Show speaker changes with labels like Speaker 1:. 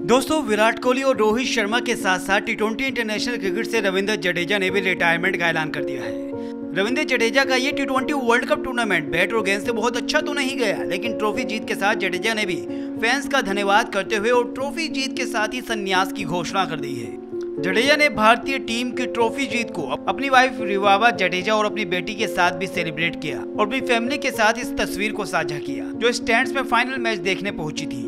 Speaker 1: दोस्तों, विराट कोहली और रोहित शर्मा के साथ साथ टी ट्वेंटी इंटरनेशनल क्रिकेट से रविंद्र जडेजा ने भी रिटायरमेंट का ऐलान कर दिया है। रविंद्र जडेजा का ये T twenty world cup tournament bat और गेंद से बहुत अच्छा तो नहीं गया, लेकिन ट्रॉफी जीत के साथ जडेजा ने भी फैंस का धन्यवाद करते हुए और ट्रॉफी जीत के साथ ही संन्यास की घोषणा कर दी है। जडेजा ने भारतीय टीम की ट्रॉफी जीत को अपनी वाइफ रिवाबा जडेजा और अपनी बेटी के साथ भी सेलिब्रेट किया और अपनी फैमिली के साथ इस तस्वीर को साझा किया, जो स्टैंड में फाइनल मैच देखने पहुँची थी।